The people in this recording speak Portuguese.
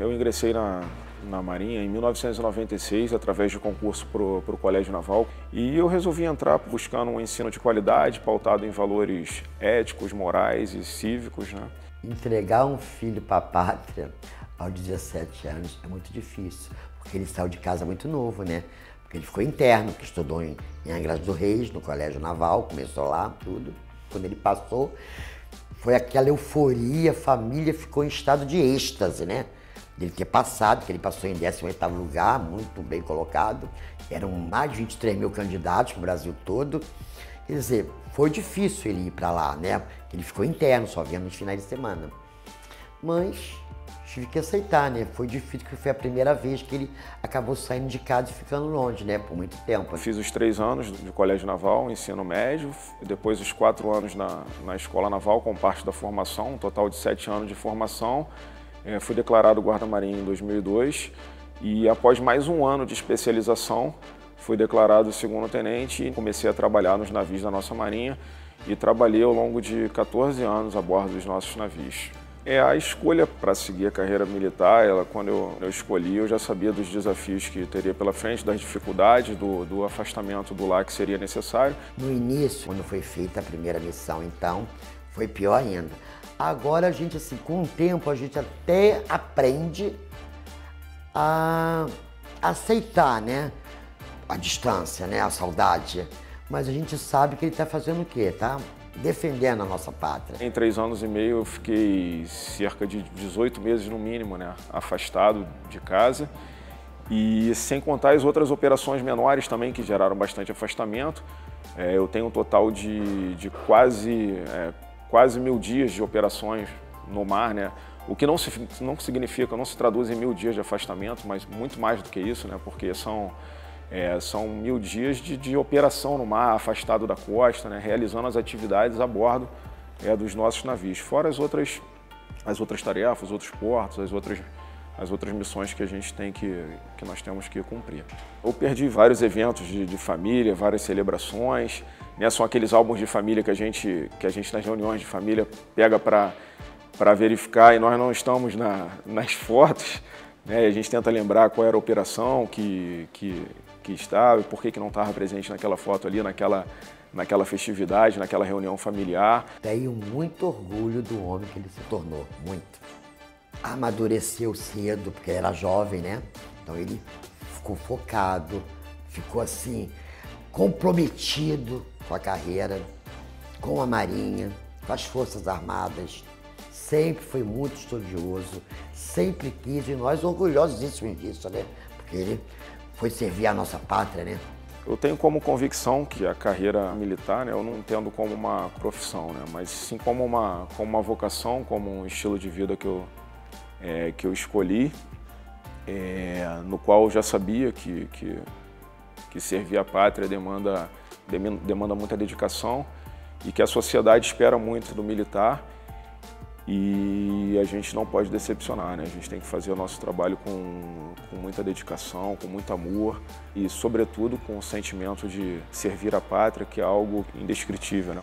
eu ingressei na, na Marinha em 1996 através de concurso para o Colégio Naval e eu resolvi entrar buscando um ensino de qualidade pautado em valores éticos, morais e cívicos. Né? Entregar um filho para a pátria aos 17 anos é muito difícil, porque ele saiu de casa muito novo, né? Porque ele ficou interno, que estudou em, em Angra dos Reis, no Colégio Naval, começou lá, tudo. Quando ele passou, foi aquela euforia, a família ficou em estado de êxtase, né? Dele ter passado, que ele passou em 18 lugar, muito bem colocado. Eram mais de 23 mil candidatos no Brasil todo. Quer dizer, foi difícil ele ir para lá, né? Ele ficou interno, só vinha nos finais de semana. Mas tive que aceitar, né? Foi difícil, porque foi a primeira vez que ele acabou saindo de casa e ficando longe, né? Por muito tempo. fiz os três anos de colégio naval, ensino médio, depois os quatro anos na, na escola naval, com parte da formação, um total de sete anos de formação. É, fui declarado guarda-marinha em 2002 e após mais um ano de especialização, fui declarado segundo-tenente e comecei a trabalhar nos navios da nossa marinha e trabalhei ao longo de 14 anos a bordo dos nossos navios. É a escolha para seguir a carreira militar, ela, quando eu, eu, escolhi, eu já sabia dos desafios que teria pela frente, das dificuldades, do, do afastamento do lar que seria necessário. No início, quando foi feita a primeira missão, então, foi pior ainda. Agora a gente, assim, com o tempo, a gente até aprende a aceitar, né? A distância, né? A saudade. Mas a gente sabe que ele está fazendo o quê, tá? defendendo a nossa pátria. Em três anos e meio eu fiquei cerca de 18 meses no mínimo, né, afastado de casa. E sem contar as outras operações menores também que geraram bastante afastamento. É, eu tenho um total de, de quase, é, quase mil dias de operações no mar, né? O que não, se, não significa, não se traduz em mil dias de afastamento, mas muito mais do que isso, né? Porque são é, são mil dias de, de, operação no mar, afastado da costa, né, realizando as atividades a bordo é, dos nossos navios, fora as outras, as outras tarefas, os outros portos, as outras, as outras missões que a gente tem que, que nós temos que cumprir. Eu perdi vários eventos de, de família, várias celebrações, né, são aqueles álbuns de família que a gente, que a gente nas reuniões de família pega para verificar e nós não estamos na, nas fotos, né, a gente tenta lembrar qual era a operação que, que, que estava, por que, que não estava presente naquela foto ali, naquela, naquela festividade, naquela reunião familiar. Tenho muito orgulho do homem que ele se tornou, muito. Amadureceu cedo, porque era jovem, né? Então ele ficou focado, ficou assim, comprometido com a carreira, com a Marinha, com as Forças Armadas. Sempre foi muito estudioso, sempre quis, e nós orgulhosos disso, né? Porque ele foi servir a nossa pátria, né? Eu tenho como convicção que a carreira militar, né, eu não entendo como uma profissão, né, mas sim como uma, como uma vocação, como um estilo de vida que eu, é, que eu escolhi, é, no qual eu já sabia que, que, que servir a pátria demanda, demanda muita dedicação e que a sociedade espera muito do militar e a gente não pode decepcionar, né? A gente tem que fazer o nosso trabalho com, com muita dedicação, com muito amor e, sobretudo, com o sentimento de servir a pátria, que é algo indescritível, né?